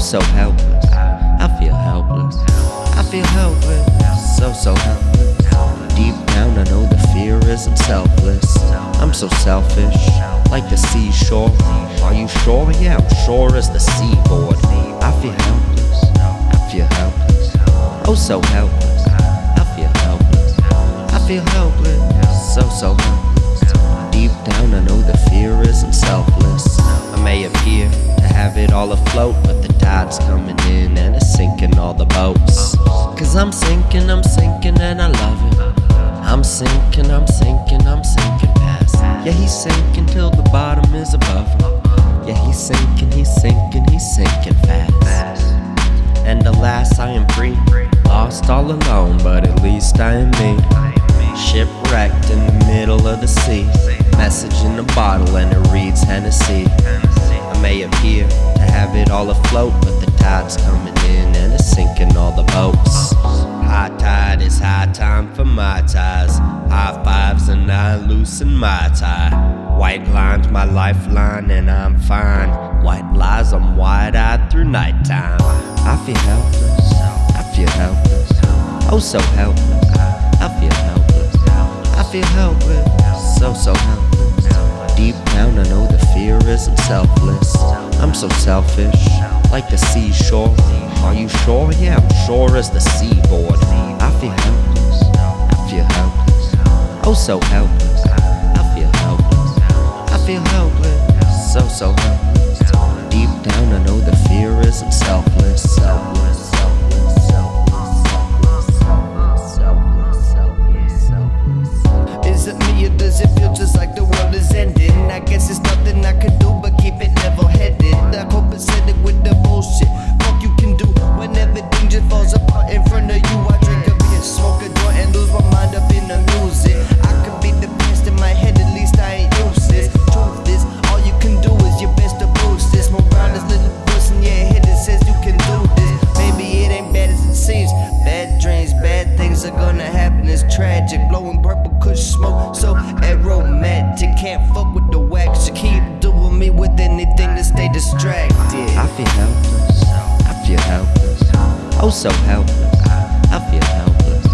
so helpless. I feel helpless. I feel helpless. So, so helpless. Deep down, I know the fear isn't selfless. I'm so selfish, like the seashore. Are you sure? Yeah, I'm sure as the seaboard. I feel helpless. I feel helpless. Oh, so helpless. I feel helpless. I feel helpless. So, so helpless. Deep down, I know the fear isn't selfless. I may appear to have it all afloat, but tide's coming in and it's sinking all the boats. Cause I'm sinking, I'm sinking, and I love it. I'm sinking, I'm sinking, I'm sinking fast. Yeah, he's sinking till the bottom is above him. Yeah, he's sinking, he's sinking, he's sinking fast. And alas, I am free. Lost all alone, but at least I am me. Shipwrecked in the middle of the sea. Message in a bottle, and it reads Hennessy. I may appear it all afloat, but the tide's coming in and it's sinking all the boats. High tide is high time for my ties. High fives and I loosen my tie. White lines my lifeline and I'm fine. White lies I'm wide eyed through nighttime. I feel helpless. I feel helpless. Oh so helpless. I feel helpless. I feel helpless. So so helpless. Deep down I know the fear isn't selfless. I'm so selfish, like the seashore. Are you sure? Yeah, I'm sure as the seaboard. I feel helpless. I feel helpless. Oh, so helpless. I feel helpless. I feel helpless. So, so helpless. Deep down, I know the fear selfless, selfless, selfless, selfless, selfless, selfless. Is it me or does it feel just like the world is ending? I guess it's things are gonna happen. Tragic. Blowing purple smoke, so aromatic. Can't fuck with the wax. You keep doing me with anything to stay distracted. I feel helpless. I feel helpless. Oh, so helpless. I feel helpless.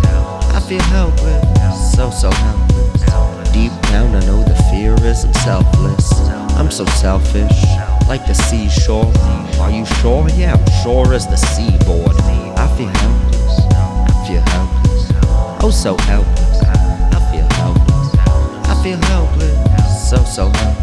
I feel helpless. So, so helpless. Deep down, I know the fear isn't selfless. I'm so selfish, like the seashore. Are you sure? Yeah, I'm sure as the seaboard. So helpless. I feel helpless. I feel helpless. So, so helpless.